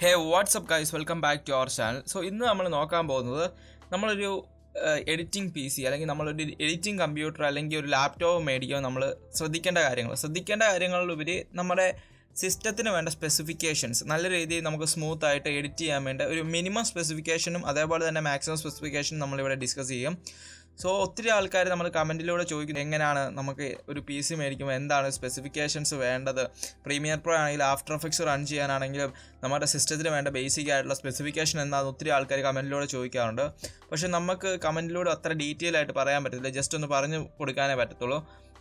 Hey what's up guys welcome back to our channel so ഇന്ന് നമ്മൾ നോക്കാൻ പോകുന്നത് നമ്മളൊരു എഡിറ്റിംഗ് പി സി അല്ലെങ്കിൽ നമ്മളൊരു എഡിറ്റിംഗ് കമ്പ്യൂട്ടർ അല്ലെങ്കിൽ ഒരു ലാപ്ടോപ്പ് മേടിക്കുകയോ നമ്മൾ ശ്രദ്ധിക്കേണ്ട കാര്യങ്ങൾ. ശ്രദ്ധിക്കേണ്ട കാര്യങ്ങളിലുപരി നമ്മുടെ സിസ്റ്റത്തിന് വേണ്ട സ്പെസിഫിക്കേഷൻസ് നല്ല രീതിയിൽ നമുക്ക് സ്മൂത്ത് ആയിട്ട് എഡിറ്റ് ചെയ്യാൻ വേണ്ട ഒരു മിനിമം സ്പെസിഫിക്കേഷനും അതേപോലെ തന്നെ മാക്സിമം സ്പെസിഫിക്കേഷനും നമ്മളിവിടെ ഡിസ്കസ് ചെയ്യും. സോ ഒത്തിരി ആൾക്കാർ നമ്മൾ കമന്റിലൂടെ ചോദിക്കുന്നത് എങ്ങനെയാണ് നമുക്ക് ഒരു പി സി മേടിക്കുമ്പോൾ എന്താണ് സ്പെസിഫിക്കേഷൻസ് വേണ്ടത്? പ്രീമിയർ പ്രോ ആണെങ്കിൽ ആഫ്റ്റർ എഫക്ട്സ് റൺ ചെയ്യാനാണെങ്കിലും നമ്മുടെ സിസ്റ്റത്തിന് വേണ്ട ബേസിക് ആയിട്ടുള്ള സ്പെസിഫിക്കേഷൻ എന്താണെന്ന് ഒത്തിരി ആൾക്കാർ കമന്റിലൂടെ ചോദിക്കാറുണ്ട്. പക്ഷേ നമുക്ക് കമന്റിലൂടെ അത്ര ഡീറ്റെയിൽ ആയിട്ട് പറയാൻ പറ്റത്തില്ല. ജസ്റ്റ് ഒന്ന് പറഞ്ഞു കൊടുക്കാനേ പറ്റത്തുള്ളൂ.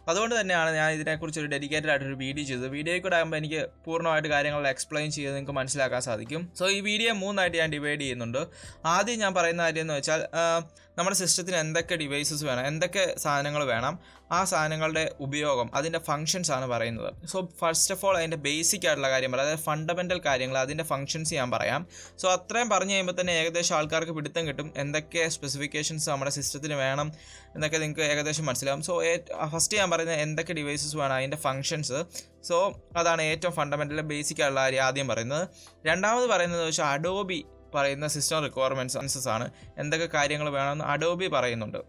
അതുകൊണ്ട് തന്നെയാണ് ഞാൻ ഇതിനെക്കുറിച്ച് ഒരു ഡെഡിക്കേറ്റഡ് ആയിട്ട് ഒരു വീഡിയോ ചെയ്തത്. വീഡിയോയിൽ കൂടെ ആകുമ്പോൾ എനിക്ക് പൂർണമായിട്ട് കാര്യങ്ങൾ എക്സ്പ്ലെയിൻ ചെയ്ത് നിങ്ങൾക്ക് മനസ്സിലാക്കാൻ സാധിക്കും. സോ ഈ വീഡിയോ മൂന്നായിട്ട് ഞാൻ ഡിവൈഡ് ചെയ്യുന്നുണ്ട്. ആദ്യം ഞാൻ പറയുന്ന കാര്യം എന്ന് വെച്ചാൽ നമ്മുടെ സിസ്റ്റത്തിന് എന്തൊക്കെ ഡിവൈസസ് വേണം എന്തൊക്കെ സാധനങ്ങൾ വേണം ആ സാധനങ്ങളുടെ ഉപയോഗം അതിന്റെ ഫങ്ഷൻസ് ആണ് പറയുന്നത്. സോ ഫസ്റ്റ് ഓഫ് ഓൾ അതിന്റെ ബേസിക് ആയിട്ടുള്ള കാര്യം പറയാം അതായത് ഫണ്ടമെന്റൽ കാര്യങ്ങൾ അതിന്റെ ഫങ്ഷൻസ് ഞാൻ പറയാം. സോ അത്രയും പറഞ്ഞു കഴിയുമ്പോൾ തന്നെ ഏകദേശം ആൾക്കാർക്ക് പിടുത്തം കിട്ടും. എന്തൊക്കെ സ്പെസിഫിക്കേഷൻസ് നമ്മുടെ സിസ്റ്റത്തിന് വേണം എന്നൊക്കെ നിങ്ങൾക്ക് ഏകദേശം മനസ്സിലാവും. സോ ഫസ്റ്റ് ഞാൻ പറയുന്നത് എന്തൊക്കെ ഡിവൈസസ് വേണം അതിന്റെ ഫങ്ഷൻസ് സോ അതാണ് ഏറ്റവും ഫണ്ടമെന്റൽ ബേസിക് ആയിട്ടുള്ള കാര്യം ആദ്യം പറയുന്നത്. രണ്ടാമത് പറയുന്നത് വെച്ചാൽ അഡോബി പറയുന്ന സിസ്റ്റം റിക്വയർമെന്റ്സ് ആണ്. എന്തൊക്കെ കാര്യങ്ങൾ വേണമെന്ന് അഡോബി പറയുന്നുണ്ട്.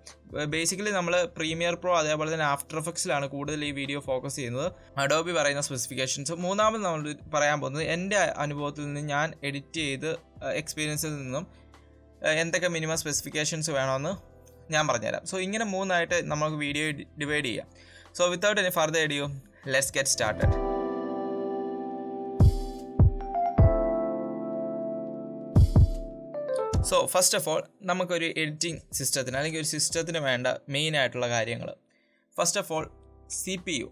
ബേസിക്കലി നമ്മൾ പ്രീമിയർ പ്രോ അതേപോലെ തന്നെ ആഫ്റ്റർ എഫക്ട്സിലാണ് കൂടുതൽ ഈ വീഡിയോ ഫോക്കസ് ചെയ്യുന്നത്. അഡോബി പറയുന്ന സ്പെസിഫിക്കേഷൻസ് മൂന്നാമത് നമ്മൾ പറയാൻ പോകുന്നത് എന്റെ അനുഭവത്തിൽ നിന്ന് ഞാൻ എഡിറ്റ് ചെയ്ത് എക്സ്പീരിയൻസിൽ നിന്നും എന്തൊക്കെ മിനിമം സ്പെസിഫിക്കേഷൻസ് വേണമെന്ന് ഞാൻ പറഞ്ഞുതരാം. സോ ഇങ്ങനെ മൂന്നായിട്ട് നമുക്ക് വീഡിയോ ഡിവൈഡ് ചെയ്യാം. So without any further ado, let's get started so first of all നമുക്കൊരു എഡിറ്റിംഗ് സിസ്റ്റത്തിന് അല്ലെങ്കിൽ ഒരു സിസ്റ്റത്തിന് വേണ്ട മെയിൻ ആയിട്ടുള്ള കാര്യങ്ങൾ first of all C P U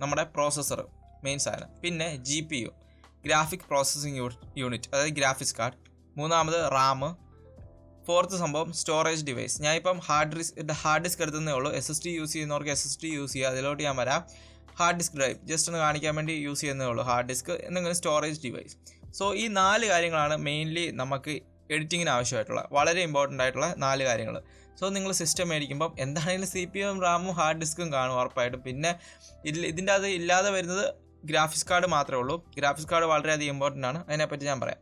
നമ്മുടെ പ്രോസസ്സർ മെയിൻ സാധനം. പിന്നെ G P U graphic processing unit അതായത് ഗ്രാഫിക്സ് കാർഡ് മൂന്നാമത് റാം ഫോർത്ത് സംഭവം സ്റ്റോറേജ് ഡിവൈസ് ഞാൻ ഇപ്പം ഹാർഡ് ഡിസ്ക് ഹാർഡ് ഡിസ്ക് എടുത്തതേ ഉള്ളൂ. എസ് എസ് ടി യൂസ് ചെയ്യുന്നവർക്ക് എസ് എസ് ടി യൂസ് ചെയ്യുക അതിലോട്ട് ഞാൻ വരാം. ഹാർഡ് ഡിസ്ക് ഡ്രൈവ് ജസ്റ്റ് ഒന്ന് കാണിക്കാൻ വേണ്ടി യൂസ് ചെയ്യുന്നേ ഉള്ളൂ. ഹാർഡ് ഡിസ്ക് എന്തെങ്കിലും സ്റ്റോറേജ് ഡിവൈസ് സോ ഈ നാല് കാര്യങ്ങളാണ് മെയിൻലി നമുക്ക് എഡിറ്റിങ്ങിന് ആവശ്യമായിട്ടുള്ള വളരെ ഇമ്പോർട്ടന്റ് ആയിട്ടുള്ള നാല് കാര്യങ്ങൾ. സോ നിങ്ങൾ സിസ്റ്റം മേടിക്കുമ്പം എന്താണെങ്കിലും സി പി എം റാമും ഹാർഡ് ഡിസ്ക്കും കാണും ഉറപ്പായിട്ടും. പിന്നെ ഇതിന്റെ അത് ഇല്ലാതെ വരുന്നത് ഗ്രാഫിക്സ് കാർഡ് മാത്രമേ ഉള്ളൂ. ഗ്രാഫിക്സ് കാർഡ് വളരെയധികം ഇമ്പോർട്ടന്റ് ആണ്. അതിനെപ്പറ്റി ഞാൻ പറയാം.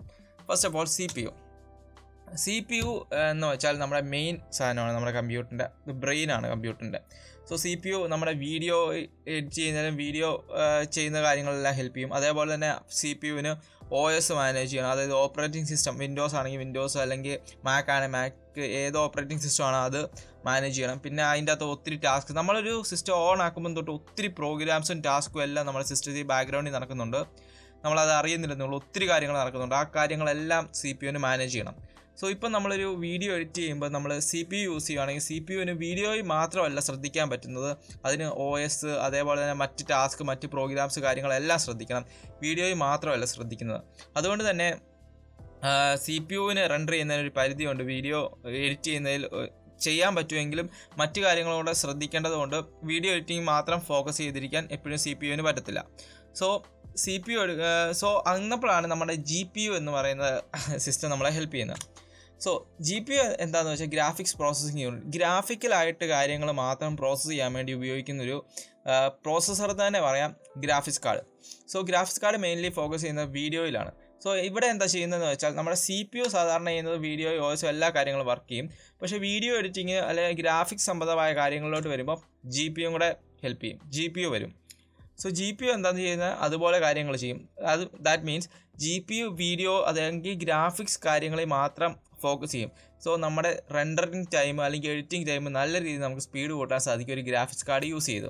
First of all C P U C P U എന്ന് വെച്ചാൽ നമ്മുടെ മെയിൻ സാധനമാണ് നമ്മുടെ കമ്പ്യൂട്ടറിന്റെ ബ്രെയിൻ ആണ് കമ്പ്യൂട്ടറിന്റെ സോ സി പി യു നമ്മുടെ വീഡിയോ എഡിറ്റ് ചെയ്യുന്നതിനും വീഡിയോ ചെയ്യുന്ന കാര്യങ്ങളെല്ലാം ഹെൽപ്പ് ചെയ്യും. അതേപോലെ തന്നെ സി പി യുവിന് ഒ എസ് മാനേജ് ചെയ്യണം. അതായത് ഓപ്പറേറ്റിംഗ് സിസ്റ്റം വിൻഡോസ് ആണെങ്കിൽ വിൻഡോസ് അല്ലെങ്കിൽ മാക്ക് ആണ് മാക്ക് ഏത് ഓപ്പറേറ്റിംഗ് സിസ്റ്റം ആണോ അത് മാനേജ് ചെയ്യണം. പിന്നെ അതിന്റെ അകത്ത് ഒത്തിരി ടാസ്ക് നമ്മളൊരു സിസ്റ്റം ഓൺ ആക്കുമ്പോൾ തൊട്ട് ഒത്തിരി പ്രോഗ്രാംസും ടാസ്കും എല്ലാം നമ്മുടെ സിസ്റ്റത്തിൽ ബാക്ക്ഗ്രൗണ്ടിൽ നടക്കുന്നുണ്ട്. നമ്മളത് അറിയുന്നില്ലെന്നുള്ളൂ ഒത്തിരി കാര്യങ്ങൾ നടക്കുന്നുണ്ട്. ആ കാര്യങ്ങളെല്ലാം സി പി യുവിന് മാനേജ് ചെയ്യണം. സോ ഇപ്പം നമ്മളൊരു വീഡിയോ എഡിറ്റ് ചെയ്യുമ്പോൾ നമ്മൾ സി പി യു യൂസ് ചെയ്യുകയാണെങ്കിൽ സി പി യുവിന് വീഡിയോയിൽ മാത്രമല്ല ശ്രദ്ധിക്കാൻ പറ്റുന്നത്. അതിന് ഒ എസ് അതേപോലെ തന്നെ മറ്റ് ടാസ്ക് മറ്റ് പ്രോഗ്രാംസ് കാര്യങ്ങളെല്ലാം ശ്രദ്ധിക്കണം. വീഡിയോയിൽ മാത്രമല്ല ശ്രദ്ധിക്കുന്നത്. അതുകൊണ്ട് തന്നെ സി പി യുവിന് റൺ ചെയ്യുന്നതിന് ഒരു പരിധിയുണ്ട്. വീഡിയോ എഡിറ്റ് ചെയ്യുന്നതിൽ ചെയ്യാൻ പറ്റുമെങ്കിലും മറ്റു കാര്യങ്ങളോട് ശ്രദ്ധിക്കേണ്ടതുകൊണ്ട് വീഡിയോ എഡിറ്റിംഗ് മാത്രം ഫോക്കസ് ചെയ്തിരിക്കാൻ എപ്പോഴും സി പി യുവിന് പറ്റത്തില്ല. So C P U so അന്നപ്പോഴാണ് നമ്മുടെ ജി പി യു എന്ന് പറയുന്ന സിസ്റ്റം നമ്മളെ ഹെൽപ്പ് ചെയ്യുന്നത്. സോ ജി പി യു എന്താണെന്ന് വെച്ചാൽ ഗ്രാഫിക്സ് പ്രോസസ്സിംഗ് യൂണിറ്റ് ഗ്രാഫിക്കലായിട്ട് കാര്യങ്ങൾ മാത്രം പ്രോസസ്സ് ചെയ്യാൻ വേണ്ടി ഉപയോഗിക്കുന്ന ഒരു പ്രോസസ്സർ തന്നെ പറയാം graphics card so graphics card mainly focus ചെയ്യുന്നത് വീഡിയോയിലാണ്. സോ ഇവിടെ എന്താ ചെയ്യുന്നതെന്ന് വെച്ചാൽ നമ്മുടെ സി പി യു സാധാരണ ചെയ്യുന്നത് വീഡിയോ ഓസോ എല്ലാ കാര്യങ്ങളും വർക്ക് ചെയ്യും. പക്ഷേ വീഡിയോ എഡിറ്റിങ് അല്ലെങ്കിൽ ഗ്രാഫിക്സ് സംബന്ധമായ കാര്യങ്ങളിലോട്ട് വരുമ്പോൾ ജി പി യും കൂടെ ഹെൽപ്പ് ചെയ്യും. ജി പി യു വരും. സോ ജി പി യു എന്താണെന്ന് ചെയ്യുന്നത് അതുപോലെ കാര്യങ്ങൾ ചെയ്യും. അത് that means G P U video അതെങ്കിൽ graphics കാര്യങ്ങളിൽ മാത്രം ഫോക്കസ് ചെയ്യും. സോ നമ്മുടെ റെൻഡറിങ് ടൈം അല്ലെങ്കിൽ എഡിറ്റിംഗ് ടൈം നല്ല രീതിയിൽ നമുക്ക് സ്പീഡ് കൂട്ടാൻ സാധിക്കും ഒരു ഗ്രാഫിക്സ് കാർഡ് യൂസ് ചെയ്ത്.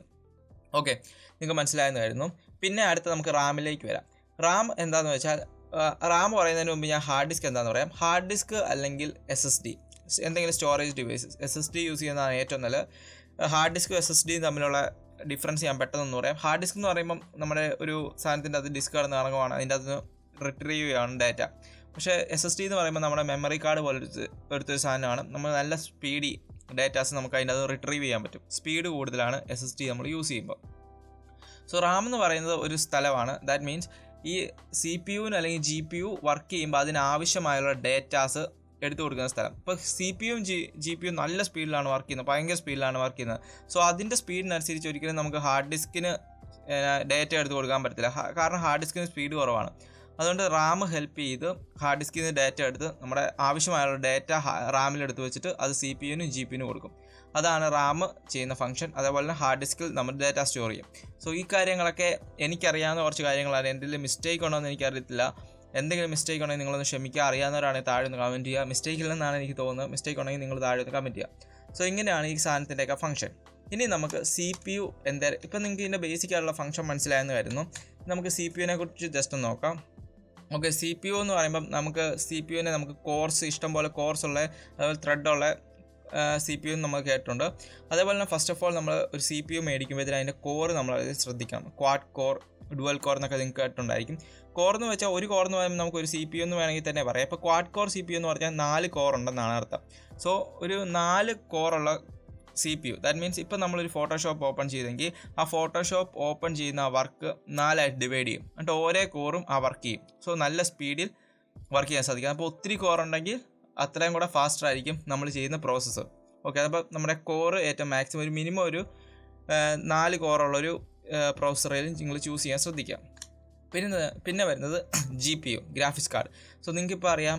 ഓക്കെ നിങ്ങൾക്ക് മനസ്സിലായെന്ന് കരുതുന്നു പിന്നെ അടുത്ത് നമുക്ക് റാമിലേക്ക് വരാം. റാം എന്താണെന്ന് വെച്ചാൽ റാം പറയുന്നതിന് മുമ്പ് ഞാൻ ഹാർഡ് ഡിസ്ക് എന്താണെന്ന് പറയാം? ഹാർഡ് ഡിസ്ക് അല്ലെങ്കിൽ എസ് എസ് ഡി എന്തെങ്കിലും storage devices S S D use ചെയ്യുന്നതാണ് ഏറ്റവും നല്ലത്. ഹാർഡ് ഡിസ്കും എസ് എസ് ഡിയും തമ്മിലുള്ള ഡിഫറൻസ് ഞാൻ പെട്ടെന്ന് പറയാം. ഹാർഡ് ഡിസ്ക് എന്ന് പറയുമ്പം നമ്മുടെ ഒരു സാധനത്തിന്റെ അത് ഡിസ്ക് കടന്ന് ഇറങ്ങുവാണ്. അതിന്റെ അകത്ത് റിട്രീവ് ചെയ്യുകയാണ് ഡാറ്റ പക്ഷേ എസ് എസ് ഡി എന്ന് പറയുമ്പോൾ നമ്മുടെ മെമ്മറി കാർഡ് പോലത്തെ ഒരു സാധനമാണ്. നമ്മൾ നല്ല സ്പീഡി ഡേറ്റാസ് നമുക്ക് അതിന്റെ അത് റിട്രീവ് ചെയ്യാൻ പറ്റും. സ്പീഡ് കൂടുതലാണ് എസ് എസ് ഡി നമ്മൾ യൂസ് ചെയ്യുമ്പോൾ. സോ റാം എന്ന് പറയുന്നത് ഒരു സ്ഥലമാണ്. ദാറ്റ് മീൻസ് ഈ സി പി യുവിന് അല്ലെങ്കിൽ ജി പി യു വർക്ക് ചെയ്യുമ്പോൾ അതിനാവശ്യമായുള്ള ഡേറ്റാസ് എടുത്തു കൊടുക്കുന്ന സ്ഥലം. ഇപ്പോൾ സി പി യും ജി ജി പി യും നല്ല സ്പീഡിലാണ് വർക്ക് ചെയ്യുന്നത്. ഭയങ്കര സ്പീഡിലാണ് വർക്ക് ചെയ്യുന്നത്. സോ അതിന്റെ സ്പീഡിനനുസരിച്ച് ഒരിക്കലും നമുക്ക് ഹാർഡ് ഡിസ്കിന് ഡേറ്റ എടുത്ത് കൊടുക്കാൻ പറ്റത്തില്ല. കാരണം ഹാർഡ് ഡിസ്കിന് സ്പീഡ് കുറവാണ്. അതുകൊണ്ട് റാം ഹെൽപ്പ് ചെയ്ത് ഹാർഡ് ഡിസ്കിൽ നിന്ന് ഡാറ്റ എടുത്ത് നമ്മുടെ ആവശ്യമായുള്ള ഡാറ്റ റാമിൽ എടുത്ത് വെച്ചിട്ട് അത് സി പി യുനും ജി പിനും കൊടുക്കും. അതാണ് റാം ചെയ്യുന്ന ഫംഗ്ഷൻ അതേപോലെ തന്നെ ഹാർഡ് ഡിസ്കിൽ നമ്മുടെ ഡാറ്റ സ്റ്റോർ ചെയ്യും. സോ ഈ കാര്യങ്ങളൊക്കെ എനിക്കറിയാവുന്ന കുറച്ച് കാര്യങ്ങളാണ്. എന്തെങ്കിലും മിസ്റ്റേക്ക് ഉണ്ടോ എന്ന് എനിക്കറിയത്തില്ല. എന്തെങ്കിലും മിസ്റ്റേക്ക് ഉണ്ടെങ്കിൽ നിങ്ങളൊന്ന് ക്ഷമിക്കുക. അറിയാവുന്നവരാണെങ്കിൽ താഴെ ഒന്ന് കമന്റ് ചെയ്യുക. മിസ്റ്റേക്ക് ഇല്ലെന്നാണ് എനിക്ക് തോന്നുന്നത്. മിസ്റ്റേക്ക് ഉണ്ടെങ്കിൽ നിങ്ങൾ താഴെ ഒന്ന് കമന്റ് ചെയ്യുക. സോ ഇങ്ങനെയാണ് ഈ സാധനത്തിന്റെയൊക്കെ ഫംഗ്ഷൻ ഇനി നമുക്ക് സി പി യു എന്തായാലും ഇപ്പം നിങ്ങൾക്ക് ഇതിന്റെ ബേസിക് ആയിട്ടുള്ള ഫംഗ്ഷൻ മനസ്സിലായെന്ന് കരുതുന്നു. നമുക്ക് സി പി യുവിനെ കുറിച്ച് ജസ്റ്റ് നോക്കാം. ഓക്കെ സി പി യു എന്ന് പറയുമ്പം നമുക്ക് സി പി യുവിനെ നമുക്ക് കോഴ്സ് ഇഷ്ടം പോലെ കോഴ്സ് ഉള്ള അതുപോലെ ത്രെഡ് ഉള്ള സി പി യു നമ്മൾ കേട്ടിട്ടുണ്ട്. അതേപോലെ തന്നെ ഫസ്റ്റ് ഓഫ് ഓൾ നമ്മൾ ഒരു സി പി യു മേടിക്കുമ്പോഴത്തേന് അതിന്റെ കോർ നമ്മൾ ശ്രദ്ധിക്കണം. ക്വാഡ് കോർ ഡുവൽ കോർ എന്നൊക്കെ നിങ്ങൾക്ക് കേട്ടിട്ടുണ്ടായിരിക്കും. കോർ എന്ന് വെച്ചാൽ ഒരു കോർ എന്ന് പറയുമ്പോൾ നമുക്ക് ഒരു സി പി യു എന്ന് വേണമെങ്കിൽ തന്നെ പറയാം. ഇപ്പോൾ quad core C P U എന്ന് പറഞ്ഞാൽ നാല് കോർ ഉണ്ടെന്നാണ് അർത്ഥം. സോ ഒരു നാല് കോറുള്ള C P U that means ഇപ്പോൾ നമ്മളൊരു ഫോട്ടോഷോപ്പ് ഓപ്പൺ ചെയ്തെങ്കിൽ ആ ഫോട്ടോഷോപ്പ് ഓപ്പൺ ചെയ്യുന്ന ആ വർക്ക് നാലായിട്ട് ഡിവൈഡ് ചെയ്യും. എന്നിട്ട് ഓരോ കോറും ആ വർക്ക് ചെയ്യും. സോ നല്ല സ്പീഡിൽ വർക്ക് ചെയ്യാൻ സാധിക്കും. അപ്പോൾ ഒത്തിരി കോർ ഉണ്ടെങ്കിൽ അത്രയും കൂടെ ഫാസ്റ്റർ ആയിരിക്കും നമ്മൾ ചെയ്യുന്ന പ്രോസസ്സ് ഓക്കെ അപ്പോൾ നമ്മുടെ കോറ് ഏറ്റവും മാക്സിമം ഒരു മിനിമം ഒരു നാല് കോറുള്ളൊരു പ്രോസസ്സറിൽ നിങ്ങൾ ചൂസ് ചെയ്യാൻ ശ്രദ്ധിക്കാം. പിന്നെ പിന്നെ വരുന്നത് G P U graphics card so നിങ്ങൾക്ക് ഇപ്പോൾ അറിയാം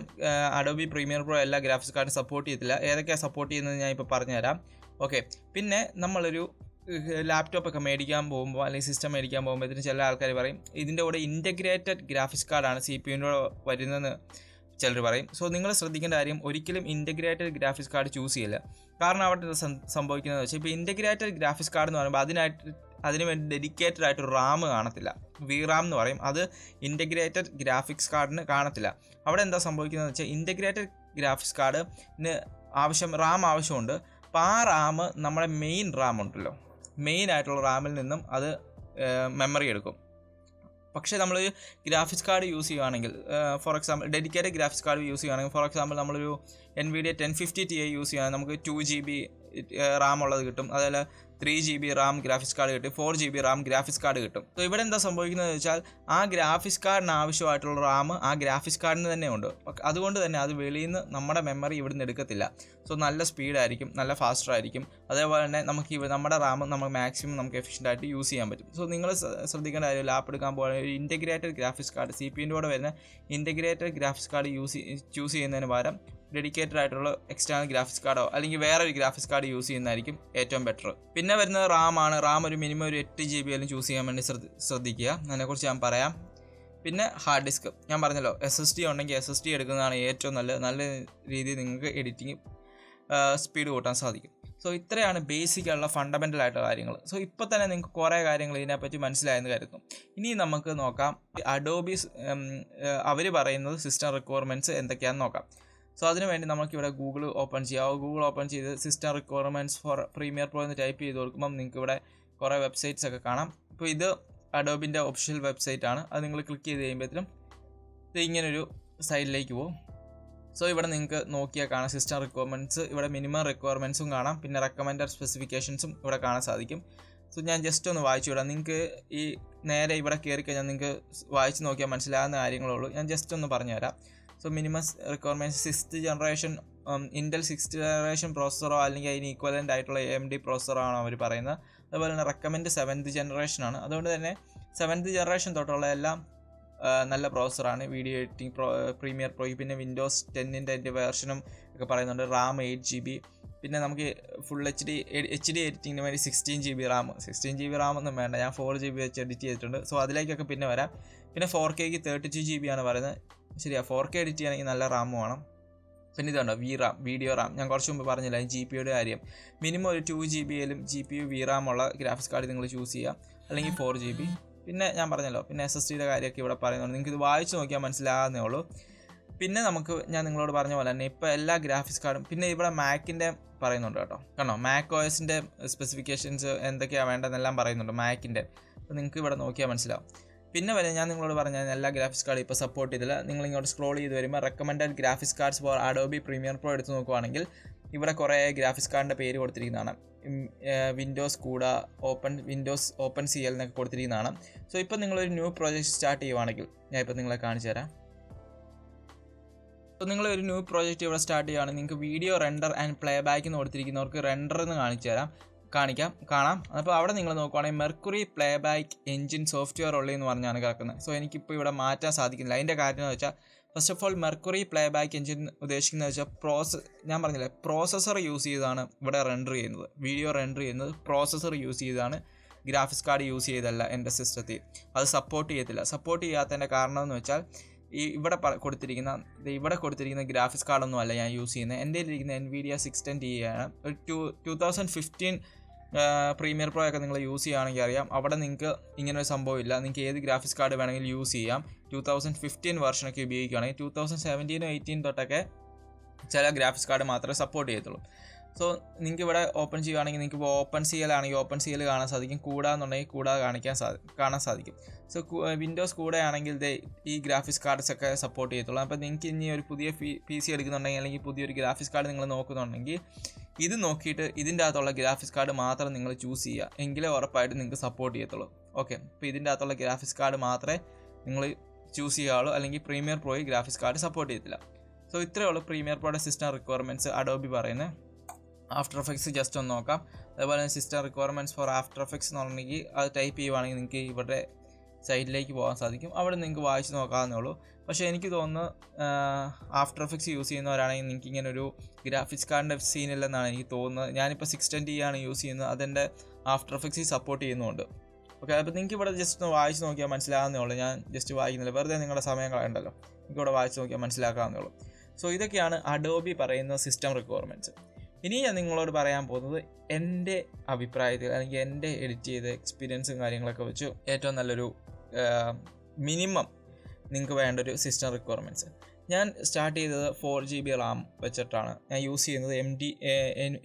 അഡോബി പ്രീമിയർ പ്രോ എല്ലാ ഗ്രാഫിക്സ് കാർഡും സപ്പോർട്ട് ചെയ്തില്ല ഏതൊക്കെയാണ് സപ്പോർട്ട് ചെയ്യുന്നത് ഞാൻ ഇപ്പോൾ പറഞ്ഞുതരാം. ഓക്കെ പിന്നെ നമ്മളൊരു ലാപ്ടോപ്പ് ഒക്കെ മേടിക്കാൻ പോകുമ്പോൾ അല്ലെങ്കിൽ സിസ്റ്റം മേടിക്കാൻ പോകുമ്പോൾ ഇതിന് ചില ആൾക്കാർ പറയും ഇതിന്റെ കൂടെ ഇന്റഗ്രേറ്റഡ് ഗ്രാഫിക്സ് കാർഡാണ് സി പി യുവിന്റെ വരുന്നതെന്ന് ചിലർ പറയും. സോ നിങ്ങൾ ശ്രദ്ധിക്കേണ്ട കാര്യം ഒരിക്കലും ഇന്റഗ്രേറ്റഡ് ഗ്രാഫിക്സ് കാർഡ് ചൂസ് ചെയ്യില്ല. കാരണം അവിടെ സംഭവിക്കുന്നത് വെച്ചാൽ ഇപ്പോൾ ഇന്റഗ്രേറ്റഡ് ഗ്രാഫിക്സ് കാർഡ് എന്ന് പറയുമ്പോൾ അതിനായിട്ട് അതിന് വേണ്ടി ഡെഡിക്കേറ്റഡ് ആയിട്ട് റാം കാണത്തില്ല. വി റാം എന്ന് പറയും. അത് ഇന്റഗ്രേറ്റഡ് ഗ്രാഫിക്സ് കാർഡിന് കാണത്തില്ല. അവിടെ എന്താ സംഭവിക്കുന്നത് വെച്ചാൽ ഇന്റഗ്രേറ്റഡ് ഗ്രാഫിക്സ് കാർഡിന് ആവശ്യം റാം ആവശ്യമുണ്ട്. അപ്പോൾ ആ റാം നമ്മുടെ മെയിൻ റാം ഉണ്ടല്ലോ. മെയിൻ ആയിട്ടുള്ള റാമിൽ നിന്നും അത് മെമ്മറി എടുക്കും. പക്ഷേ നമ്മൾ ഗ്രാഫിക്സ് കാർഡ് യൂസ് ചെയ്യുകയാണെങ്കിൽ for example dedicated graphics card use ചെയ്യുകയാണെങ്കിൽ ഫോർ എക്സാമ്പിൾ നമ്മളൊരു N V D ten fifty T I use ചെയ്യുകയാണെങ്കിൽ നമുക്ക് ടു ജി ബി റാം ഉള്ളത് കിട്ടും. അതുപോലെ three G B RAM graphics card കിട്ടും four G B RAM graphics card കിട്ടും. So ഇവിടെ എന്താ സംഭവിക്കുന്നത് വെച്ചാൽ ആ ഗ്രാഫിക്സ് കാർഡിന് ആവശ്യമായിട്ടുള്ള റാം ആ ഗ്രാഫിക്സ് കാർഡിന് തന്നെ ഉണ്ട്. അതുകൊണ്ട് തന്നെ അത് വെളിയിൽ നിന്ന് നമ്മുടെ മെമ്മറി ഇവിടുന്ന് എടുക്കത്തില്ല. സോ നല്ല സ്പീഡായിരിക്കും നല്ല ഫാസ്റ്റർ ആയിരിക്കും. അതേപോലെ തന്നെ നമുക്ക് നമ്മുടെ റാം നമുക്ക് മാക്സിമം നമുക്ക് എഫിഷ്യന്റ് ആയിട്ട് യൂസ് ചെയ്യാൻ പറ്റും. സോ നിങ്ങൾ ശ്രദ്ധിക്കേണ്ട കാര്യം ലാപ്പ് എടുക്കാൻ പോകുന്ന ഒരു integrated graphics card C P കൂടെ വരുന്ന integrated graphics card use choose ചെയ്യുന്നതിന് പകരം ഡെഡിക്കേറ്റഡ് ആയിട്ടുള്ള എക്സ്റ്റേണൽ ഗ്രാഫിക്സ് കാർഡോ അല്ലെങ്കിൽ വേറെ ഒരു ഗ്രാഫിക്സ് കാർഡ് യൂസ് ചെയ്യുന്നതായിരിക്കും ഏറ്റവും ബെറ്റർ പിന്നെ വരുന്നത് റാം ആണ്. റാം ഒരു മിനിമം ഒരു എട്ട് ജി ബി എല്ലാം ചൂസ് ചെയ്യാൻ വേണ്ടി ശ്രദ്ധ- ശ്രദ്ധിക്കുക. അതിനെക്കുറിച്ച് ഞാൻ പറയാം. പിന്നെ ഹാർഡ് ഡിസ്ക് ഞാൻ പറഞ്ഞല്ലോ എസ് എസ് ഡി ഉണ്ടെങ്കിൽ എസ് എസ് ഡി എടുക്കുന്നതാണ് ഏറ്റവും നല്ലത്. നല്ല രീതിയിൽ നിങ്ങൾക്ക് എഡിറ്റിംഗ് സ്പീഡ് കൂട്ടാൻ സാധിക്കും. സോ ഇത്രയാണ് ബേസിക് ആയിട്ടുള്ള ഫണ്ടമെന്റൽ ആയിട്ടുള്ള കാര്യങ്ങൾ. സോ ഇപ്പോൾ തന്നെ നിങ്ങൾക്ക് കുറേ കാര്യങ്ങൾ ഇതിനെപ്പറ്റി മനസ്സിലായെന്ന് കരുതുന്നു. ഇനി നമുക്ക് നോക്കാം അഡോബീസ് അവർ പറയുന്നത് സിസ്റ്റം റിക്വയർമെന്റ്സ് എന്തൊക്കെയാണെന്ന് നോക്കാം. സോ അതിനുവേണ്ടി നമുക്ക് ഇവിടെ ഗൂഗിൾ ഓപ്പൺ ചെയ്യാം. ഗൂഗിൾ ഓപ്പൺ ചെയ്ത് system requirements for Premiere Pro എന്ന് ടൈപ്പ് ചെയ്ത് കൊടുക്കുമ്പം നിങ്ങൾക്ക് ഇവിടെ കുറേ വെബ്സൈറ്റ്സ് ഒക്കെ കാണാം. ഇപ്പോൾ ഇത് അഡോബിന്റെ ഒഫീഷ്യൽ വെബ്സൈറ്റ് ആണ്. അത് നിങ്ങൾ ക്ലിക്ക് ചെയ്ത് കഴിയുമ്പോഴത്തേനും ഇത് ഇങ്ങനൊരു സൈഡിലേക്ക് പോകും. സോ ഇവിടെ നിങ്ങൾക്ക് നോക്കിയാൽ കാണാം സിസ്റ്റം റിക്വയർമെന്റ്സ് ഇവിടെ മിനിമം റിക്വയർമെന്റ്സും കാണാം. പിന്നെ റെക്കമെൻഡഡ് സ്പെസിഫിക്കേഷൻസും ഇവിടെ കാണാൻ സാധിക്കും. സോ ഞാൻ ജസ്റ്റ് ഒന്ന് വായിച്ചു വിടാം. നിങ്ങൾക്ക് ഈ നേരെ ഇവിടെ കയറി കഴിഞ്ഞാൽ നിങ്ങൾക്ക് വായിച്ച് നോക്കിയാൽ മനസ്സിലാകുന്ന കാര്യങ്ങളുള്ളൂ ഞാൻ ജസ്റ്റ് ഒന്ന് പറഞ്ഞുതരാം. So minimum requirements sixth generation Intel sixth generation പ്രോസസ്സറോ അല്ലെങ്കിൽ അതിന് ഈക്വലന്റ് ആയിട്ടുള്ള എം ഡി പ്രോസസ്സറോ ആണ് അവർ പറയുന്നത്. അതുപോലെ തന്നെ റെക്കമെൻഡ് സെവൻത് ജനറേഷൻ ആണ്. അതുകൊണ്ട് തന്നെ സെവൻത് ജനറേഷൻ തൊട്ടുള്ള എല്ലാം നല്ല പ്രോസസ്സറാണ് video editing pro Premiere Pro പിന്നെ വിൻഡോസ് ടെന്നിന്റെ അതിന്റെ വേർഷനും ഒക്കെ പറയുന്നുണ്ട്. റാം എയ്റ്റ് ജി ബി പിന്നെ നമുക്ക് full H D H D എഡിറ്റിങ്ങിന് വേണ്ടി sixteen G B RAM sixteen G B RAM ഒന്നും വേണ്ട. ഞാൻ ഫോർ ജി ബി വെച്ച് എഡിറ്റ് ചെയ്തിട്ടുണ്ട്. സോ അതിലേക്കൊക്കെ പിന്നെ വരാം. പിന്നെ ഫോർ കെക്ക് തേർട്ടി ടു ജി ബി ആണ് പറയുന്നത്. ശരിയാ ഫോർ കെ എഡിറ്റ് ചെയ്യണമെങ്കിൽ നല്ല റാം വേണം. പിന്നെ ഇതുണ്ടോ വി റാം വീഡിയോ റാം. ഞാൻ കുറച്ച് മുമ്പ് പറഞ്ഞില്ല ജി പി യുടെ കാര്യം. മിനിമം ഒരു two G ബിയിലും G P U V RAM ഉള്ള ഗ്രാഫിക്സ് കാർഡ് നിങ്ങൾ ചൂസ് ചെയ്യുക. അല്ലെങ്കിൽ ഫോർ ജി ബി പിന്നെ ഞാൻ പറഞ്ഞല്ലോ പിന്നെ എസ് എസ് ടിയുടെ കാര്യമൊക്കെ ഇവിടെ പറയുന്നുണ്ട്. നിങ്ങൾക്ക് ഇത് വായിച്ച് നോക്കിയാൽ മനസ്സിലാകുന്നേ ഉള്ളൂ. പിന്നെ നമുക്ക് ഞാൻ നിങ്ങളോട് പറഞ്ഞ പോലെ തന്നെ ഇപ്പോൾ എല്ലാ ഗ്രാഫിക്സ് കാർഡും പിന്നെ ഇവിടെ മാക്കിന്റെ പറയുന്നുണ്ട് കേട്ടോ. കണ്ടോ മാക് ഓയസിന്റെ സ്പെസിഫിക്കേഷൻസ് എന്തൊക്കെയാണ് വേണ്ടതെന്നെല്ലാം പറയുന്നുണ്ട് മാക്കിന്റെ അപ്പോൾ നിങ്ങൾക്ക് ഇവിടെ നോക്കിയാൽ മനസ്സിലാവും. പിന്നെ വരെ ഞാൻ നിങ്ങളോട് പറഞ്ഞ എല്ലാ ഗ്രാഫിക്സ് കാർഡും ഇപ്പോൾ സപ്പോർട്ട് ചെയ്തില്ല. നിങ്ങൾ ഇങ്ങോട്ട് സ്ക്രോൾ ചെയ്ത് വരുമ്പോൾ recommended graphics cards for Adobe Premiere Pro എടുത്ത് നോക്കുവാണെങ്കിൽ ഇവിടെ കുറേ ഗ്രാഫിക്സ് കാർഡിന്റെ പേര് കൊടുത്തിരിക്കുന്നതാണ്. വിൻഡോസ് കൂട open Windows open C L എന്നൊക്കെ കൊടുത്തിരിക്കുന്നതാണ്. സോ ഇപ്പോൾ നിങ്ങളൊരു ന്യൂ പ്രോജക്റ്റ് സ്റ്റാർട്ട് ചെയ്യുവാണെങ്കിൽ ഞാൻ ഇപ്പോൾ നിങ്ങളെ കാണിച്ചു തരാം. സോ നിങ്ങൾ ഒരു ന്യൂ പ്രോജക്റ്റ് ഇവിടെ സ്റ്റാർട്ട് ചെയ്യുകയാണെങ്കിൽ നിങ്ങൾക്ക് video render and play back എന്ന് കൊടുത്തിരിക്കുന്നവർക്ക് റെൻഡർ എന്ന് കാണിച്ചു തരാം. കാണിക്കാം കാണാം. അപ്പോൾ അവിടെ നിങ്ങൾ നോക്കുവാണെങ്കിൽ Mercury play back engine software ഉള്ളതെന്ന് പറഞ്ഞാണ് കിടക്കുന്നത് സോ എനിക്കിപ്പോൾ ഇവിടെ മാറ്റാൻ സാധിക്കുന്നില്ല. അതിന്റെ കാര്യം എന്ന് വെച്ചാൽ first of all Mercury play back engine ഉദ്ദേശിക്കുന്നത് വെച്ചാൽ പ്രോസസ് ഞാൻ പറഞ്ഞില്ലേ പ്രോസസ്സർ യൂസ് ചെയ്താണ് ഇവിടെ റെൻഡർ ചെയ്യുന്നത്. വീഡിയോ റെൻഡർ ചെയ്യുന്നത് പ്രോസസ്സർ യൂസ് ചെയ്താണ്. ഗ്രാഫിക്സ് കാർഡ് യൂസ് ചെയ്തല്ല എന്റെ സിസ്റ്റത്തിൽ അത് സപ്പോർട്ട് ചെയ്യത്തില്ല. സപ്പോർട്ട് ചെയ്യാത്തതിന്റെ കാരണം എന്ന് വെച്ചാൽ ഈ ഇവിടെ കൊടുത്തിരിക്കുന്ന ഇവിടെ കൊടുത്തിരിക്കുന്ന ഗ്രാഫിക്സ് കാർഡൊന്നും അല്ല ഞാൻ യൂസ് ചെയ്യുന്നത്. എന്റെ ഇരിക്കുന്ന N V D six ten T ആണ്. ഒരു two two thousand fifteen Premiere Pro ഒക്കെ നിങ്ങൾ യൂസ് ചെയ്യുകയാണെങ്കിൽ അറിയാം. അവിടെ നിങ്ങൾക്ക് ഇങ്ങനെ ഒരു സംഭവം ഇല്ല. നിങ്ങൾക്ക് ഏത് ഗ്രാഫിക്സ് കാർഡ് വേണമെങ്കിലും യൂസ് ചെയ്യാം. ടു തൗസൻഡ് ഫിഫ്റ്റീൻ വെർഷനൊക്കെ ഉപയോഗിക്കുകയാണെങ്കിൽ ടു തൗസൻഡ് സെവന്റീനും എയ്റ്റീൻ തൊട്ടൊക്കെ ചില ഗ്രാഫിക്സ് കാർഡ് മാത്രമേ സപ്പോർട്ട് ചെയ്യത്തുള്ളൂ. സോ നിങ്ങൾക്ക് ഇവിടെ ഓപ്പൺ ചെയ്യുകയാണെങ്കിൽ നിങ്ങൾക്ക് ഇപ്പോൾ ഓപ്പൺ സി എൽ ആണെങ്കിൽ ഓപ്പൺ സി എൽ കാണാൻ സാധിക്കും. കൂടാന്നുണ്ടെങ്കിൽ കൂടാതെ കാണിക്കാൻ സാധിക്കും കാണാൻ സാധിക്കും. സോ വിൻഡോസ് കൂടെയാണെങ്കിൽ ദേ ഈ ഗ്രാഫിക്സ് കാർഡ്സ് ഒക്കെ സപ്പോർട്ട് ചെയ്യത്തുള്ളൂ. അപ്പോൾ നിങ്ങൾക്ക് ഇനി ഒരു പുതിയ പി സി എടുക്കുന്നുണ്ടെങ്കിൽ അല്ലെങ്കിൽ പുതിയൊരു ഗ്രാഫിക്സ് കാർഡ് നിങ്ങൾ നോക്കുന്നുണ്ടെങ്കിൽ ഇത് നോക്കിയിട്ട് ഇതിന്റെ അകത്തുള്ള ഗ്രാഫിക്സ് കാർഡ് മാത്രം നിങ്ങൾ ചൂസ് ചെയ്യുക. എങ്കിലേ ഉറപ്പായിട്ട് നിങ്ങൾക്ക് സപ്പോർട്ട് ചെയ്യത്തുള്ളൂ. ഓക്കെ അപ്പോൾ ഇതിന്റെ അകത്തുള്ള ഗ്രാഫിക്സ് കാർഡ് മാത്രമേ നിങ്ങൾ ചൂസ് ചെയ്യാവുള്ളൂ. അല്ലെങ്കിൽ പ്രീമിയർ പ്രോയിൽ ഗ്രാഫിക്സ് കാർഡ് സപ്പോർട്ട് ചെയ്യത്തില്ല. സോ ഇത്രയേ ഉള്ളൂ പ്രീമിയർ പ്രോയുടെ സിസ്റ്റം റിക്വയർമെന്റ്സ് അഡോബി പറയുന്നത് ആഫ്റ്റർ എഫക്ട്സ് ജസ്റ്റ് ഒന്ന് നോക്കാം. അതുപോലെ തന്നെ system requirements for After Effects എന്ന് പറഞ്ഞെങ്കിൽ അത് ടൈപ്പ് ചെയ്യുവാണെങ്കിൽ നിങ്ങൾക്ക് ഇവിടെ സൈറ്റിലേക്ക് പോകാൻ സാധിക്കും. അവിടെ നിങ്ങൾക്ക് വായിച്ച് നോക്കാവുന്നേ ഉള്ളൂ പക്ഷേ എനിക്ക് തോന്നുന്നു ആഫ്റ്റർ എഫക്ട്സ് യൂസ് ചെയ്യുന്നവരാണെങ്കിൽ നിങ്ങൾക്ക് ഇങ്ങനെ ഒരു ഗ്രാഫിക്സ് കാർഡിന്റെ സീനില്ലെന്നാണ് എനിക്ക് തോന്നുന്നത്. ഞാനിപ്പോൾ സിക്സ് ടെൻ ടി ആണ് യൂസ് ചെയ്യുന്നത്. അതെന്റെ ആഫ്റ്റർ എഫക്ട്സിൽ സപ്പോർട്ട് ചെയ്യുന്നുണ്ട്. ഓക്കെ അപ്പോൾ നിങ്ങൾക്ക് ഇവിടെ ജസ്റ്റ് ഒന്ന് വായിച്ച് നോക്കിയാൽ മനസ്സിലാകുന്നേ ഉള്ളൂ ഞാൻ ജസ്റ്റ് വായിക്കുന്നില്ല. വെറുതെ നിങ്ങളുടെ സമയം കളയണ്ടല്ലോ. നിങ്ങൾക്ക് ഇവിടെ വായിച്ച് നോക്കിയാൽ മനസ്സിലാക്കാവുന്നേ ഉള്ളൂ സോ ഇതൊക്കെയാണ് അഡോബി പറയുന്ന സിസ്റ്റം റിക്വയർമെന്റ്സ് ഇനി ഞാൻ നിങ്ങളോട് പറയാൻ പോകുന്നത് എന്റെ അഭിപ്രായത്തിൽ അല്ലെങ്കിൽ എന്റെ എഡിറ്റ് ചെയ്ത എക്സ്പീരിയൻസും കാര്യങ്ങളൊക്കെ വെച്ച് ഏറ്റവും നല്ലൊരു മിനിമം നിങ്ങൾക്ക് വേണ്ട ഒരു സിസ്റ്റം റിക്വയർമെന്റ്സ് ഞാൻ സ്റ്റാർട്ട് ചെയ്തത് ഫോർ ജി ബി റാം വെച്ചിട്ടാണ്. ഞാൻ യൂസ് ചെയ്യുന്നത് എം ഡി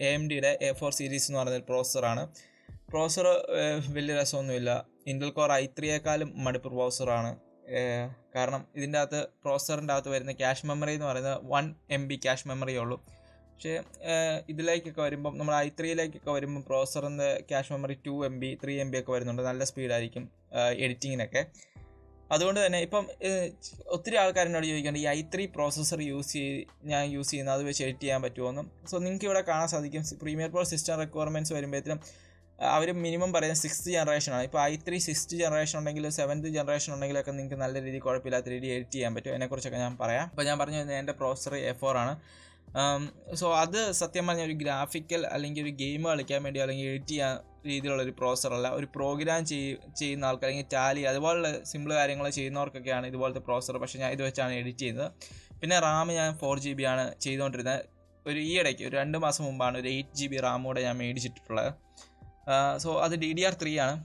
എ ഡിയുടെ എ ഫോർ സീരീസ് എന്ന് പറയുന്ന പ്രോസസ്സറാണ് പ്രോസസ്സർ വലിയ രസമൊന്നുമില്ല. ഇൻഡൽ കോർ ഐ ത്രീയേക്കാളും മടുപ്പ് പ്രോസസ്സറാണ് കാരണം ഇതിന്റെ അകത്ത് പ്രോസസ്സറിന്റെ അകത്ത് വരുന്ന ക്യാഷ് മെമ്മറി എന്ന് പറയുന്നത് വൺ എം ബി ക്യാഷ് മെമ്മറിയേ ഉള്ളൂ. പക്ഷേ ഇതിലേക്കൊക്കെ വരുമ്പം നമ്മൾ ഐ ത്രീയിലേക്കൊക്കെ വരുമ്പം പ്രോസറിന്റെ cache memory two M B three M B ഒക്കെ വരുന്നുണ്ട്. നല്ല സ്പീഡായിരിക്കും എഡിറ്റിങ്ങിനൊക്കെ. അതുകൊണ്ട് തന്നെ ഇപ്പം ഒത്തിരി ആൾക്കാർ എന്നോട് ചോദിക്കുന്നുണ്ട് ഈ ഐ ത്രീ പ്രോസസ്സർ യൂസ് ചെയ്ത് ഞാൻ യൂസ് ചെയ്യുന്ന അത് വെച്ച് എഡിറ്റ് ചെയ്യാൻ പറ്റുമോ സോ നിങ്ങൾക്ക് ഇവിടെ കാണാൻ സാധിക്കും പ്രീമിയർ പ്രോ സിസ്റ്റം റിക്വയർമെന്റ്സ് വരുമ്പോഴത്തേനും അവർ മിനിമം പറയുന്നത് സിക്സ്ത് ജനറേഷനാണ് ഇപ്പോൾ ഐ ത്രീ സിക്സ്ത് ജനറേഷൻ ഉണ്ടെങ്കിലും സെവൻത്ത് ജനറേഷൻ ഉണ്ടെങ്കിലൊക്കെ നിങ്ങൾക്ക് നല്ല രീതിയിൽ കുഴപ്പമില്ലാത്ത രീതിയിൽ എഡിറ്റ് ചെയ്യാൻ പറ്റും. അതിനെക്കുറിച്ചൊക്കെ ഞാൻ പറയാം. അപ്പോൾ ഞാൻ പറഞ്ഞു എന്റെ പ്രോസസ്സർ എ ഫോർ ആണ്. സോ അത് സത്യം പറഞ്ഞാൽ ഒരു ഗ്രാഫിക്കൽ അല്ലെങ്കിൽ ഒരു ഗെയിം കളിക്കാൻ വേണ്ടി അല്ലെങ്കിൽ എഡിറ്റ് ചെയ്യാൻ രീതിയിലുള്ള ഒരു പ്രോസസ്സറല്ല ഒരു പ്രോഗ്രാം ചെയ് ചെയ്യുന്ന ആൾക്കാർ അല്ലെങ്കിൽ ടാലി അതുപോലുള്ള സിമ്പിൾ കാര്യങ്ങൾ ചെയ്യുന്നവർക്കൊക്കെയാണ് ഇതുപോലത്തെ പ്രോസർ പക്ഷേ ഞാൻ ഇത് വെച്ചാണ് എഡിറ്റ് ചെയ്യുന്നത്. പിന്നെ റാം ഞാൻ ഫോർ ജി ബി ആണ് ചെയ്തുകൊണ്ടിരുന്നത്. ഒരു ഈ ഇടയ്ക്ക് ഒരു രണ്ട് മാസം മുമ്പാണ് ഒരു എയ്റ്റ് ജി ബി റാം കൂടെ ഞാൻ മേടിച്ചിട്ടുള്ളത്. സോ അത് ഡി ഡി ആർ ത്രീ ആണ്.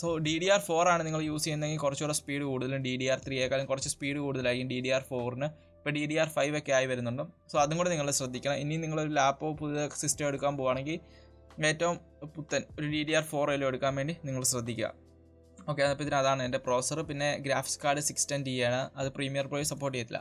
So D D R four ആണ് നിങ്ങൾ യൂസ് ചെയ്യുന്നതെങ്കിൽ കുറച്ചുകൂടെ സ്പീഡ് കൂടുതലും ഡി ഡി ആർ ത്രീയേക്കാളും കുറച്ച് സ്പീഡ് കൂടുതലായിരിക്കും ഡി ഡി ആർ ഫോറിന് ഇപ്പോൾ ഡി ഡി ആർ ഫൈവ് ഒക്കെ ആയി വരുന്നുണ്ട്. സോ അതും കൂടെ നിങ്ങൾ ശ്രദ്ധിക്കണം. ഇനി നിങ്ങളൊരു ലാപ്ടോപ്പ് പുതിയ സിസ്റ്റം എടുക്കാൻ പോവുകയാണെങ്കിൽ ഏറ്റവും പുത്തൻ ഒരു ഡി ഡി ആർ എല്ലോ എടുക്കാൻ വേണ്ടി നിങ്ങൾ ശ്രദ്ധിക്കുക. ഓക്കെ അപ്പോൾ ഇതിന് അതാണ് എന്റെ പ്രോസർ പിന്നെ graphics card six ten D ആണ്. അത് പ്രീമിയർ പ്രോയിൽ സപ്പോർട്ട് ചെയ്യത്തില്ല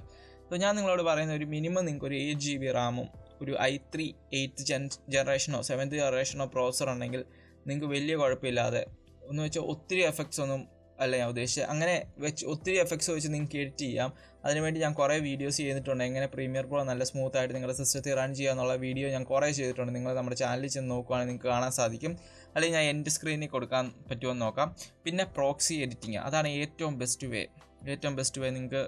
സോ ഞാൻ നിങ്ങളോട് പറയുന്ന ഒരു മിനിമം നിങ്ങൾക്ക് ഒരു എയ്റ്റ് ജി ബി റാമും ഒരു ഐ ത്രീ എയ്ത്ത് ജൻ ജനറേഷനോ സെവൻത്ത് ജനറേഷനോ പ്രോസർ ഉണ്ടെങ്കിൽ നിങ്ങൾക്ക് വലിയ കുഴപ്പമില്ലാതെ എന്ന് വെച്ചാൽ ഒത്തിരി എഫക്ട്സ് ഒന്നും അല്ല ഞാൻ ഉദ്ദേശിച്ചത്? അങ്ങനെ വെച്ച് ഒത്തിരി എഫക്ട്സ് വെച്ച് നിങ്ങൾക്ക് എഡിറ്റ് ചെയ്യാം. അതിനുവേണ്ടി ഞാൻ കുറേ വീഡിയോസ് ചെയ്തിട്ടുണ്ട്. എങ്ങനെ പ്രീമിയർ പ്രോ നല്ല സ്മൂത്ത് ആയിട്ട് നിങ്ങളുടെ സിസ്റ്റത്തിൽ റൺ ചെയ്യുക എന്നുള്ള വീഡിയോ ഞാൻ കുറേ ചെയ്തിട്ടുണ്ട്. നിങ്ങൾ നമ്മുടെ ചാനലിൽ ചെന്ന് നോക്കുകയാണെങ്കിൽ നിങ്ങൾക്ക് കാണാൻ സാധിക്കും. അല്ലെങ്കിൽ ഞാൻ എന്റെ സ്ക്രീനിൽ കൊടുക്കാൻ പറ്റുമെന്ന് നോക്കാം. പിന്നെ പ്രോക്സി എഡിറ്റിങ് അതാണ് ഏറ്റവും ബെസ്റ്റ് വേ ഏറ്റവും ബെസ്റ്റ് വേ നിങ്ങൾക്ക്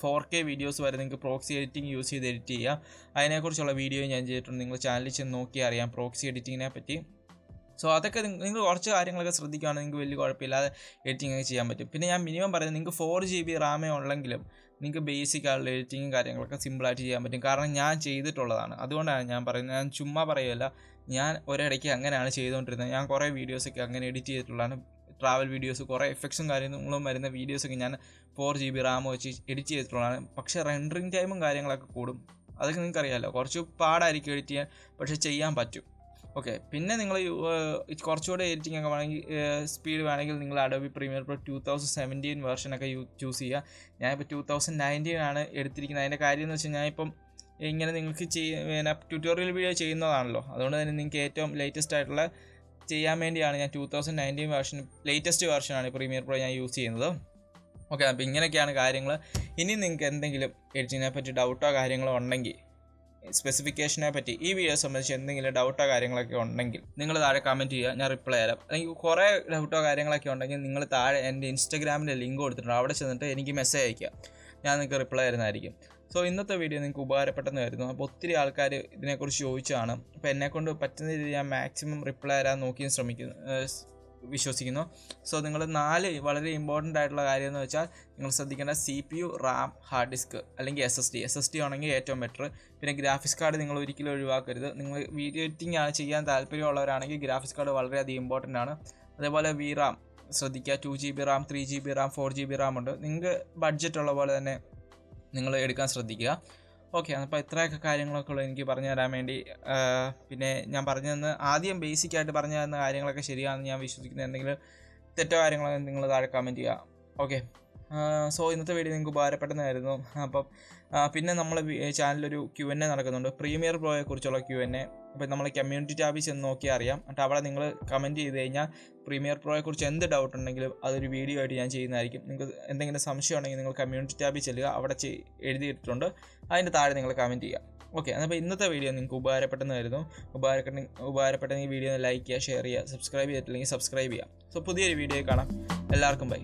ഫോർ കെ വീഡിയോസ് വരെ നിങ്ങൾക്ക് പ്രോക്സി എഡിറ്റിംഗ് യൂസ് ചെയ്ത് എഡിറ്റ് ചെയ്യാം. അതിനെക്കുറിച്ചുള്ള വീഡിയോ ഞാൻ ചെയ്തിട്ടുണ്ട്. നിങ്ങൾ ചാനലിൽ ചെന്ന് നോക്കി അറിയാം. പ്രോക്സി എഡിറ്റിങ്ങിനെ പറ്റി. സോ അതൊക്കെ നിങ്ങൾ കുറച്ച് കാര്യങ്ങളൊക്കെ ശ്രദ്ധിക്കുകയാണെങ്കിൽ നിങ്ങൾക്ക് വലിയ കുഴപ്പമില്ലാതെ എഡിറ്റിംഗ് ഒക്കെ ചെയ്യാൻ പറ്റും. പിന്നെ ഞാൻ മിനിമം പറയുന്നത് നിങ്ങൾക്ക് ഫോർ ജി ബി റാമേ ഉള്ളെങ്കിലും നിങ്ങൾക്ക് ബേസിക് ആയിട്ടുള്ള എഡിറ്റിങ്ങും കാര്യങ്ങളൊക്കെ സിമ്പിളായിട്ട് ചെയ്യാൻ പറ്റും. കാരണം ഞാൻ ചെയ്തിട്ടുള്ളതാണ്. അതുകൊണ്ടാണ് ഞാൻ പറയുന്നത്. ഞാൻ ചുമ്മാ പറയുമല്ല ഞാൻ ഒരിടയ്ക്ക് അങ്ങനെയാണ് ചെയ്തുകൊണ്ടിരുന്നത്. ഞാൻ കുറേ വീഡിയോസൊക്കെ അങ്ങനെ എഡിറ്റ് ചെയ്തിട്ടുള്ളതാണ്. ട്രാവൽ വീഡിയോസ് കുറേ എഫക്ട്സും കാര്യങ്ങളും വരുന്ന വീഡിയോസൊക്കെ ഞാൻ ഫോർ ജി ബി റാം വെച്ച് എഡിറ്റ് ചെയ്തിട്ടുള്ളതാണ്. പക്ഷേ റെൻഡറിങ് ടൈമും കാര്യങ്ങളൊക്കെ കൂടും. അതൊക്കെ നിങ്ങൾക്കറിയാമല്ലോ കുറച്ച് പാടായിരിക്കും എഡിറ്റ് ചെയ്യാൻ. പക്ഷേ ചെയ്യാൻ പറ്റും. ഓക്കെ പിന്നെ നിങ്ങൾ കുറച്ചുകൂടെ എഡിറ്റിംഗ് ഒക്കെ വേണമെങ്കിൽ സ്പീഡ് വേണമെങ്കിൽ നിങ്ങൾ Adobe Premiere Pro two thousand seventeen വേർഷനൊക്കെ you choose ചെയ്യുക ഞാനിപ്പോൾ ടു തൗസൻഡ് നയന്റീൻ ആണ് എടുത്തിരിക്കുന്നത്. അതിന്റെ കാര്യം എന്ന് വെച്ചാൽ ഞാനിപ്പം ഇങ്ങനെ നിങ്ങൾക്ക് പിന്നെ ട്യൂട്ടോറിയൽ വീഡിയോ ചെയ്യുന്നതാണല്ലോ. അതുകൊണ്ട് തന്നെ നിങ്ങൾക്ക് ഏറ്റവും ലേറ്റസ്റ്റ് ആയിട്ടുള്ള ചെയ്യാൻ വേണ്ടിയാണ് ഞാൻ two thousand nineteen version latest വേർഷനാണ് Premiere Pro ഞാൻ യൂസ് ചെയ്യുന്നത്. ഓക്കെ അപ്പോൾ ഇങ്ങനെയൊക്കെയാണ് കാര്യങ്ങൾ ഇനി നിങ്ങൾക്ക് എന്തെങ്കിലും എഡിറ്റിങ്ങിനെ പറ്റി ഡൗട്ടോ കാര്യങ്ങളോ ഉണ്ടെങ്കിൽ സ്പെസിഫിക്കേഷനെ പറ്റി ഈ വീഡിയോ സംബന്ധിച്ച് എന്തെങ്കിലും ഡൗട്ടോ കാര്യങ്ങളൊക്കെ ഉണ്ടെങ്കിൽ നിങ്ങൾ താഴെ കമന്റ് ചെയ്യുക ഞാൻ റിപ്ലൈ തരാം. അല്ലെങ്കിൽ കുറേ ഡൗട്ടോ കാര്യങ്ങളൊക്കെ ഉണ്ടെങ്കിൽ നിങ്ങൾ താഴെ എന്റെ ഇൻസ്റ്റഗ്രാമിന്റെ ലിങ്ക് കൊടുത്തിട്ടുണ്ട് അവിടെ ചെന്നിട്ട് എനിക്ക് മെസ്സേജ് അയയ്ക്കുക. ഞാൻ നിങ്ങൾക്ക് റിപ്ലൈ തരുന്നതായിരിക്കും. സോ ഇന്നത്തെ വീഡിയോ നിങ്ങൾക്ക് ഉപകാരപ്പെട്ടെന്ന് കരുതുന്നു. അപ്പോൾ ഒത്തിരി ആൾക്കാർ ഇതിനെക്കുറിച്ച് ചോദിച്ചാണ് അപ്പോൾ എന്നെക്കൊണ്ട് പറ്റുന്ന രീതിയിൽ ഞാൻ മാക്സിമം റിപ്ലൈ തരാൻ നോക്കിയും ശ്രമിക്കുന്നു. വിശ്വസിക്കുന്നു. സോ നിങ്ങൾ നാല് വളരെ ഇമ്പോർട്ടന്റ് ആയിട്ടുള്ള കാര്യം എന്ന് വെച്ചാൽ നിങ്ങൾ ശ്രദ്ധിക്കേണ്ട C P U RAM hard disk അല്ലെങ്കിൽ S S D S S D ആണെങ്കിൽ ഏറ്റവും ബെറ്റർ പിന്നെ ഗ്രാഫിക്സ് കാർഡ് നിങ്ങൾ ഒരിക്കലും ഒഴിവാക്കരുത്. നിങ്ങൾ വീഡിയോ എഡിറ്റിംഗ് ആണ് ചെയ്യാൻ താല്പര്യമുള്ളവരാണെങ്കിൽ ഗ്രാഫിക്സ് കാർഡ് വളരെയധികം ഇമ്പോർട്ടന്റ് ആണ്. അതേപോലെ വി റാം ശ്രദ്ധിക്കുക. Two G B RAM three G B RAM four G B RAM ഉണ്ട്. നിങ്ങൾക്ക് ബഡ്ജറ്റ് ഉള്ള പോലെ തന്നെ നിങ്ങൾ എടുക്കാൻ ശ്രദ്ധിക്കുക. ഓക്കെ അപ്പോൾ ഇത്രയൊക്കെ കാര്യങ്ങളൊക്കെ ഉള്ളൂ എനിക്ക് പറഞ്ഞു തരാൻ വേണ്ടി. പിന്നെ ഞാൻ പറഞ്ഞു തന്ന ആദ്യം ബേസിക് ആയിട്ട് പറഞ്ഞു തന്ന കാര്യങ്ങളൊക്കെ ശരിയാണെന്ന് ഞാൻ വിശ്വസിക്കുന്നത് എന്തെങ്കിലും തെറ്റോ കാര്യങ്ങളോ നിങ്ങൾ താഴെ കമന്റ് ചെയ്യുക. ഓക്കെ. സോ ഇന്നത്തെ വീഡിയോ നിങ്ങൾക്ക് ഉപകാരപ്പെട്ടതായിരുന്നു അപ്പം പിന്നെ നമ്മൾ ചാനലൊരു ക്യു എൻ എ നടക്കുന്നുണ്ട്. പ്രീമിയർ പ്രോയെ കുറിച്ചുള്ള ക്യു എൻ എ അപ്പോൾ നമ്മൾ കമ്മ്യൂണിറ്റി ടാബിൽ ചെന്ന് നോക്കിയാൽ അറിയാം. എന്നിട്ട് അവിടെ നിങ്ങൾ കമന്റ് ചെയ്ത് കഴിഞ്ഞാൽ പ്രീമിയർ പ്രോയെ കുറിച്ച് എന്ത് ഡൗട്ട് ഉണ്ടെങ്കിലും അതൊരു വീഡിയോ ആയിട്ട് ഞാൻ ചെയ്യുന്നതായിരിക്കും. നിങ്ങൾക്ക് എന്തെങ്കിലും സംശയം ഉണ്ടെങ്കിൽ നിങ്ങൾ കമ്മ്യൂണിറ്റി ടാബിൽ ചെല്ലുക. അവിടെ എഴുതിയിട്ടുണ്ട് അതിന്റെ താഴെ നിങ്ങൾ കമന്റ് ചെയ്യുക. ഓക്കെ അപ്പോൾ ഇന്നത്തെ വീഡിയോ നിങ്ങൾക്ക് ഉപകാരപ്പെട്ടെന്ന് കരുതുന്നു. ഉപകാരപ്പെട്ട ഉപകാരപ്പെട്ടെങ്കിൽ വീഡിയോ ലൈക്ക് ചെയ്യുക ഷെയർ ചെയ്യുക സബ്സ്ക്രൈബ് ചെയ്തിട്ടില്ലെങ്കിൽ സബ്സ്ക്രൈബ് ചെയ്യുക. സോ പുതിയൊരു വീഡിയോ കാണാം. എല്ലാവർക്കും ബൈ